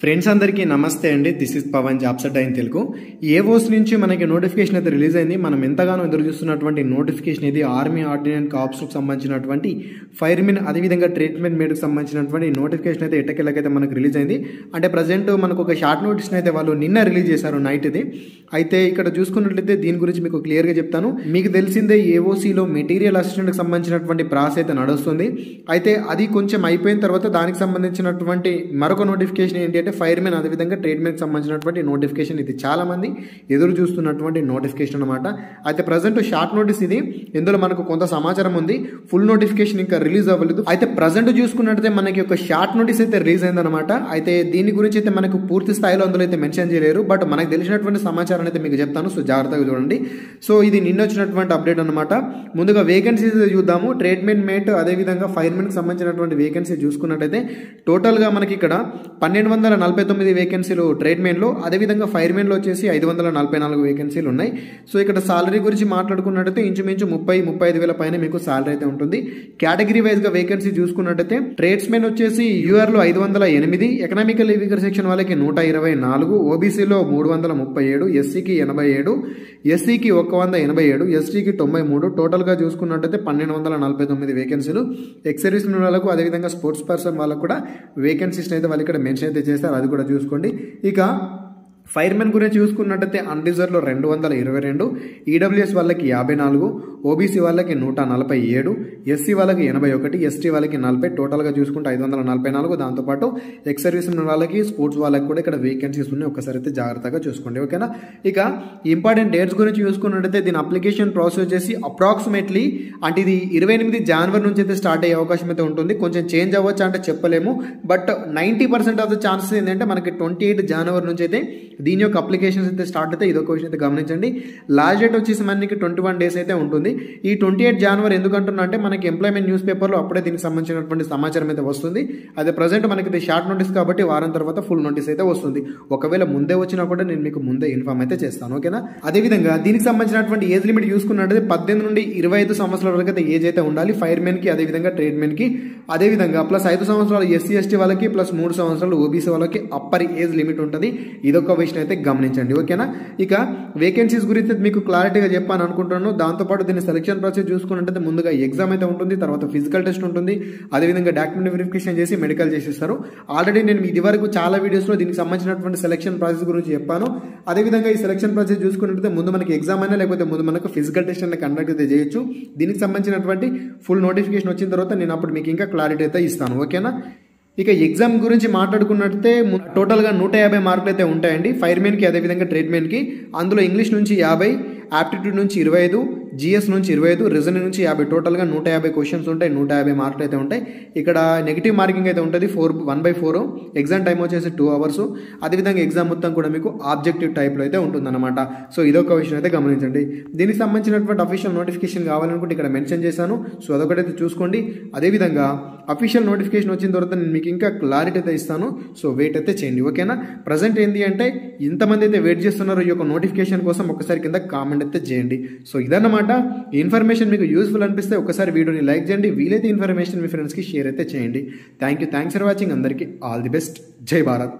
Friends అందరికీ నమస్తే అండి. దిస్ ఇస్ పవన్ జాబ్సెట్ అయిన తెలుగు ఏవోస్ నుంచి మనకి నోటిఫికేషన్ అయితే రిలీజ్ అయింది. మనం ఎంతగానో ఎదురు చూస్తున్నటువంటి నోటిఫికేషన్ ఇది ఆర్మీ ఆర్డినెంట్ కాప్స్కు సంబంధించినటువంటి ఫైర్మెన్ అదేవిధంగా ట్రీట్మెంట్ మేడ్కి సంబంధించినటువంటి నోటిఫికేషన్ అయితే ఎట్టకెళ్ళకైతే మనకు రిలీజ్ అయింది. అంటే ప్రజెంట్ మనకు ఒక షార్ట్ నోటీస్ అయితే వాళ్ళు నిన్న రిలీజ్ చేశారు నైట్ ఇది. అయితే ఇక్కడ చూసుకున్నట్లయితే దీని గురించి మీకు క్లియర్గా చెప్తాను. మీకు తెలిసిందే ఏఓసీలో మెటీరియల్ అసిస్టెంట్కి సంబంధించినటువంటి ప్రాసెస్ అయితే నడుస్తుంది. అయితే అది కొంచెం అయిపోయిన తర్వాత దానికి సంబంధించినటువంటి మరొక నోటిఫికేషన్ ఏంటి అంటే ఫైర్మెన్ అదేవిధంగా ట్రీట్మెంట్కి సంబంధించినటువంటి నోటిఫికేషన్ ఇది. చాలా మంది ఎదురు చూస్తున్నటువంటి నోటిఫికేషన్ అనమాట అయితే ప్రజెంట్ షార్ట్ నోటీస్ ఇది. ఇందులో మనకు కొంత సమాచారం ఉంది. ఫుల్ నోటిఫికేషన్ ఇంకా రిలీజ్ అవ్వలేదు. అయితే ప్రజెంట్ చూసుకున్నట్టయితే మనకి ఒక షార్ట్ నోటీస్ అయితే రిలీజ్ అయిందనమాట అయితే దీని గురించి అయితే మనకు పూర్తి స్థాయిలో అందులో అయితే మెన్షన్ చేయలేరు. బట్ మనకు తెలిసినటువంటి సమాచారం అయితే మీకు చెప్తాను. సో జాగ్రత్తగా చూడండి. సో ఇది నిన్న వచ్చినటువంటి అప్డేట్ అనమాట ముందుగా వేకెన్సీస్ చూద్దాము. ట్రీట్మెంట్ మేట్ అదేవిధంగా ఫైర్మెన్కి సంబంధించినటువంటి వేకెన్సీ చూసుకున్నట్టయితే టోటల్గా మనకి ఇక్కడ పన్నెండు వందల నలభై తొమ్మిది వేకెన్సీలు ట్రేడ్మెన్లో అదేవిధంగా ఫైర్మెన్లో వచ్చేసి ఐదు వందల నలభై నాలుగు వేకెన్సీలు ఉన్నాయి. సో ఇక్కడ సాలరీ గురించి మాట్లాడుకున్నట్టయితే ఇంచుమించు ముప్పై ముప్పై ఐదు వేల పైన మీకు సాలరీ అయితే ఉంటుంది. కేటగిరీ వైజ్గా వేకెన్సీ చూసుకున్నట్టయితే ట్రేడ్స్మెన్ వచ్చేసి యూఆర్లో ఐదు వందల ఎనిమిది ఎకనామికల్ వీకర్ సెక్షన్ వాళ్ళకి నూట ఇరవై నాలుగు ఓబీసీలో మూడు వందల ముప్పై ఏడు ఎస్సీకి ఎనభై ఏడు ఎస్సీకి ఒక వంద ఎనభై ఏడు ఎస్టీకి తొంభై మూడు టోటల్గా చూసుకున్నట్టయితే పన్నెండు వందల నలభై తొమ్మిది వేకెన్సీలు ఎక్స్ సర్వీస్ వాళ్ళకు అదేవిధంగా స్పోర్ట్స్ పర్సన్ వాళ్ళకు కూడా వేకెన్సీస్ అయితే వాళ్ళు ఇక్కడ మెన్షన్ అయితే చేస్తారు అది కూడా చూసుకోండి. ఇక ఫైర్మెన్ గురించి చూసుకున్నట్టయితే అన్రిజర్వ్లో రెండు వందల ఇరవై రెండు ఈడబ్ల్యూఎస్ వాళ్ళకి యాభై నాలుగు ఓబీసీ వాళ్ళకి నూట నలభై ఏడు ఎస్సీ వాళ్ళకి ఎనభై ఒకటి ఎస్టీ వాళ్ళకి నలభై టోటల్గా చూసుకుంటే ఐదు వందల నలభై నాలుగు. దాంతోపాటు ఎక్స్ సర్వీస్ వాళ్ళకి స్పోర్ట్స్ వాళ్ళకి కూడా ఇక్కడ వేకెన్సీస్ ఉన్నాయి. ఒకసారి అయితే జాగ్రత్తగా చూసుకోండి ఓకేనా? ఇక ఇంపార్టెంట్ డేట్స్ గురించి చూసుకున్నట్టయితే దీని అప్లికేషన్ ప్రాసెస్ చేసి అప్రాక్సిమేట్లీ అంటే ఇది ఇరవై ఎనిమిది జనవరి నుంచి అయితే స్టార్ట్ అయ్యే అవకాశం అయితే ఉంటుంది. కొంచెం చేంజ్ అవ్వచ్చు అంటే చెప్పలేము. But ninety percent of the chances ఏంటంటే మనకి ట్వంటీ ఎయిట్ జనవరి నుంచి అయితే దీని యొక్క అప్లికేషన్స్ అయితే స్టార్ట్ అయితే ఇదొక విషయం అయితే గమనించండి. లాస్ట్ డేట్ వచ్చేసి మనకి ట్వంటీ వన్ డేస్ అయితే ఉంటుంది. ఈ ట్వంటీ ఎయిట్ జనవరి ఎందుకంటున్నా అంటే మనకి ఎంప్లాయ్మెంట్ న్యూస్ పేపర్లో అప్పుడే దీనికి సంబంధించినటువంటి సమాచారం అయితే వస్తుంది. అదే ప్రజెంట్ మనకి ఇది షార్ట్ నోటీస్ కాబట్టి వారం తర్వాత ఫుల్ నోటీస్ అయితే వస్తుంది. ఒకవేళ ముందే వచ్చినా కూడా నేను మీకు ముందే ఇన్ఫామ్ అయితే చేస్తాను ఓకేనా అదేవిధంగా దీనికి సంబంధించినటువంటి ఏజ్ లిమిట్ చూసుకున్నట్టు పద్దెనిమిది నుండి ఇరవై ఐదు సంవత్సరాల వరకు అయితే ఏజ్ అయితే ఉండాలి. ఫైర్ ఫైర్మెన్కి అదేవిధంగా ట్రేడ్మెన్కి అదేవిధంగా ప్లస్ ఐదు సంవత్సరాలు ఎస్సీ ఎస్టీ వాళ్ళకి ప్లస్ మూడు సంవత్సరాలు ఓబీసీ వాళ్ళకి అప్పర్ ఏజ్ లిమిట్ ఉంటుంది. ఇదొక ఇన్ఫర్మేషన్ అయితే గమనించండి ఓకేనా? ఇక వేకెన్సీస్ గురించి మీకు క్లారిటీగా చెప్పాను అనుకుంటున్నాను. దాంతోపాటు దీని సెలక్షన్ ప్రాసెస్ చూసుకున్నట్టయితే ముందుగా ఎగ్జామ్ అయితే ఉంటుంది తర్వాత ఫిజికల్ టెస్ట్ ఉంటుంది అదేవిధంగా డాక్యుమెంట్ వెరిఫికేషన్ చేసి మెడికల్ చేసేస్తారు. ఆల్రెడీ నేను ఇది వరకు చాలా వీడియోస్లో దీనికి సంబంధించినటువంటి సెలక్షన్ ప్రాసెస్ గురించి చెప్పాను. అదేవిధంగా ఈ సెలక్షన్ ప్రాసెస్ చూసుకున్నట్టయితే ముందు మనకి ఎగ్జామ్ అయినా లేకపోతే ముందు మనకు ఫిజికల్ టెస్ట్ అయినా కండక్ట్ అయితే చేయొచ్చు. దీనికి సంబంధించినటువంటి ఫుల్ నోటిఫికేషన్ వచ్చిన తర్వాత నేను అప్పుడు మీకు ఇంకా క్లారిటీ అయితే ఇస్తాను ఓకేనా? ఇక ఎగ్జామ్ గురించి మాట్లాడుకున్నట్టే టోటల్గా నూట యాభై మార్కులు అయితే ఉంటాయండి. ఫైర్మెన్కి అదేవిధంగా ట్రేడ్మెన్కి. అందులో ఇంగ్లీష్ నుంచి యాభై యాప్టిట్యూడ్ నుంచి ఇరవై ఐదు జిఎస్ నుంచి ఇరవై ఐదు రీజనింగ్ నుంచి యాభై. టోటల్గా నూట యాభై క్వశ్చన్స్ ఉంటాయి నూట యాభై మార్కులు అయితే ఉంటాయి. ఇక్కడ నెగిటివ్ మార్కింగ్ అయితే ఉంటుంది four one by four exam time వచ్చేసి టూ అవర్స్ అదేవిధంగా ఎగ్జామ్ మొత్తం కూడా మీకు ఆబ్జెక్టివ్ టైప్లో అయితే ఉంటుందన్నమాట. సో ఇదొక విషయం అయితే గమనించండి. దీనికి సంబంధించినటువంటి అఫీషియల్ నోటిఫికేషన్ కావాలనుకుంటే ఇక్కడ మెన్షన్ చేశాను. సో అదొకటైతే చూసుకోండి. అదేవిధంగా అఫీషియల్ నోటిఫికేషన్ వచ్చిన తర్వాత నేను మీకు ఇంకా క్లారిటీ అయితే ఇస్తాను. సో వెయిట్ అయితే చేయండి ఓకేనా ప్రజెంట్ ఏంటి అంటే ఇంతమంది అయితే వెయిట్ చేస్తున్నారో ఈ యొక్క నోటిఫికేషన్ కోసం ఒకసారి కింద కామెంట్ అయితే చేయండి. సో ఇదన్నమాట. ఈ ఇన్ఫర్మేషన్ మీకు యూస్ఫుల్ అనిపిస్తే ఒకసారి వీడియోని లైక్ చేయండి. వీలైతే ఇన్ఫర్మేషన్ మీ ఫ్రెండ్స్కి షేర్ అయితే చేయండి. Thank you thanks for watching అందరికీ ఆల్ ది బెస్ట్ జై భారత్.